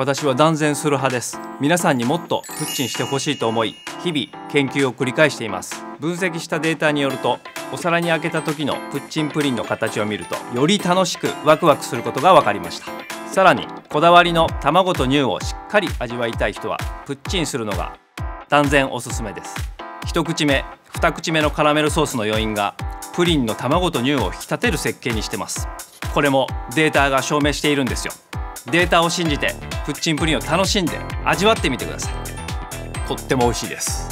私は断然する派です。皆さんにもっとプッチンしてほしいと思い日々研究を繰り返しています。分析したデータによるとお皿に開けた時のプッチンプリンの形を見るとより楽しくワクワクすることが分かりました。さらにこだわりの卵と乳をしっかり味わいたい人はプッチンするのが断然おすすめです。一口目二口目のカラメルソースの余韻がプリンの卵と乳を引き立てる設計にしてます。これもデータが証明しているんですよ。データを信じてプッチンプリンを楽しんで味わってみてください。とっても美味しいです。